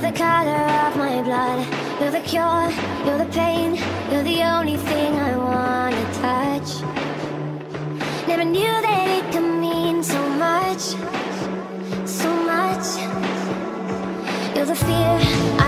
the color of my blood. You're the cure, you're the pain, you're the only thing I wanna touch. Never knew that it could mean so much, so much. You're the fear, I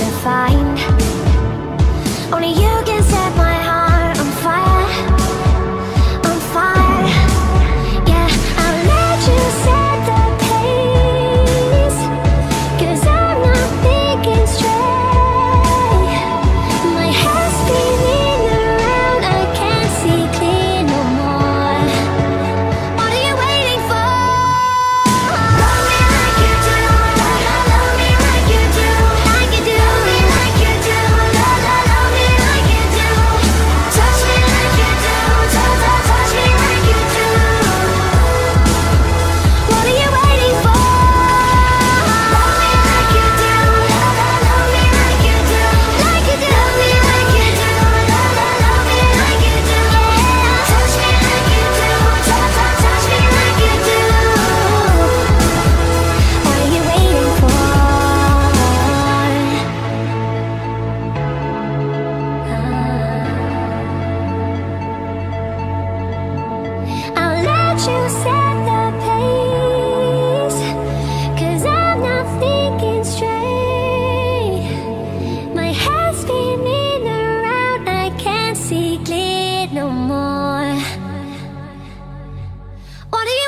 What are you